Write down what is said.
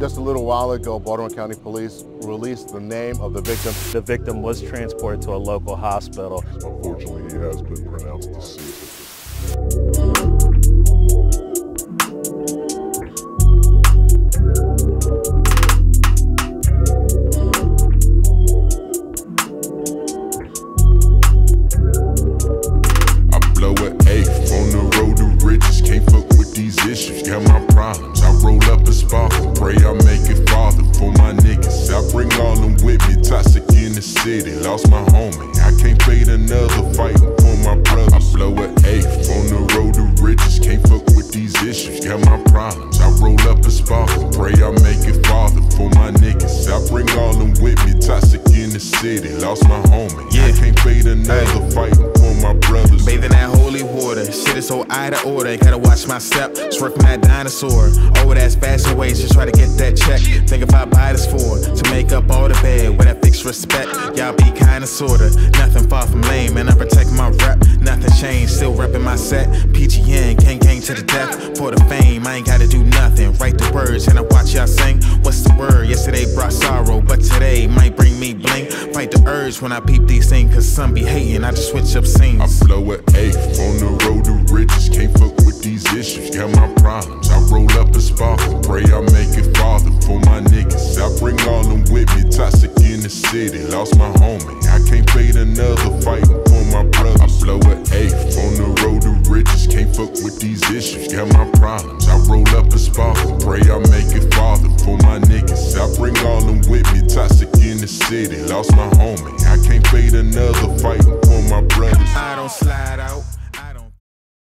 Just a little while ago, Baltimore County Police released the name of the victim. The victim was transported to a local hospital. Unfortunately, he has been pronounced deceased. City, lost my homie. I can't fade another fight for my brother. I blow an eighth on the road to riches. Can't fuck with these issues, got my problems. I roll up a spark and pray I make it farther for my niggas. I bring all them with me, toxic in the city, lost my homie. Yeah. I can't fade another hey. fight for my brothers. Bathing so out of order. Gotta watch my step, swerve that dinosaur. Old ass fashion ways, just try to get that check. Think about buy this for to make up all the bed with that fixed respect. Y'all be kinda sorta, nothing far from lame, and I protect my rep. Nothing changed, still repping my set. PGN, gang gang to the death for the fame. I ain't gotta do nothing, write the words and I watch y'all sing. Fight the urge when I peep these things, cause some be hating. I just switch up scenes. I blow an eighth on the road to riches, can't fuck with these issues. Got my problems, I roll up a spark and pray I make it farther for my niggas. I bring all them with me, toxic in the city, lost my homie. I can't fade another fight for my brothers. I blow an eighth on the road to riches, can't fuck with these issues. Got my problems, I roll up a spark and pray I city, lost my homie. I can't fade another fight for my brothers. I don't slide.